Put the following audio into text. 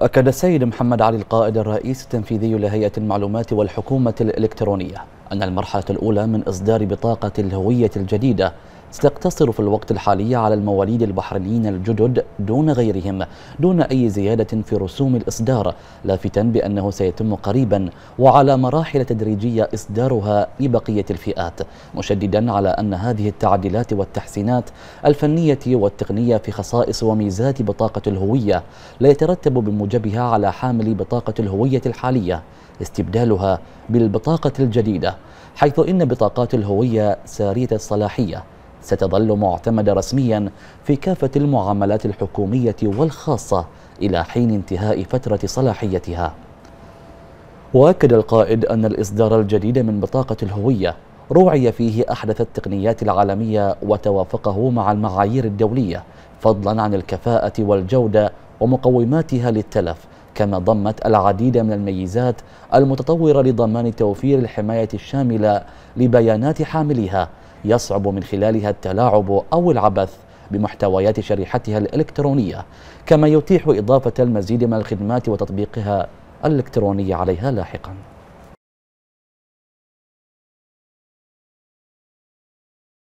أكد السيد محمد علي القائد الرئيس التنفيذي لهيئة المعلومات والحكومة الإلكترونية أن المرحلة الأولى من إصدار بطاقة الهوية الجديدة ستقتصر في الوقت الحالي على المواليد البحرينيين الجدد دون غيرهم دون أي زيادة في رسوم الإصدار لافتا بأنه سيتم قريبا وعلى مراحل تدريجية إصدارها لبقية الفئات مشددا على أن هذه التعديلات والتحسينات الفنية والتقنية في خصائص وميزات بطاقة الهوية لا يترتب بموجبها على حامل بطاقة الهوية الحالية استبدالها بالبطاقة الجديدة حيث إن بطاقات الهوية سارية الصلاحية. ستظل معتمدة رسميا في كافة المعاملات الحكومية والخاصة إلى حين انتهاء فترة صلاحيتها. وأكد القائد أن الإصدار الجديد من بطاقة الهوية روعي فيه أحدث التقنيات العالمية وتوافقه مع المعايير الدولية فضلا عن الكفاءة والجودة ومقوماتها للتلف كما ضمت العديد من الميزات المتطورة لضمان توفير الحماية الشاملة لبيانات حامليها يصعب من خلالها التلاعب أو العبث بمحتويات شريحتها الإلكترونية كما يتيح إضافة المزيد من الخدمات وتطبيقها الإلكتروني عليها لاحقاً.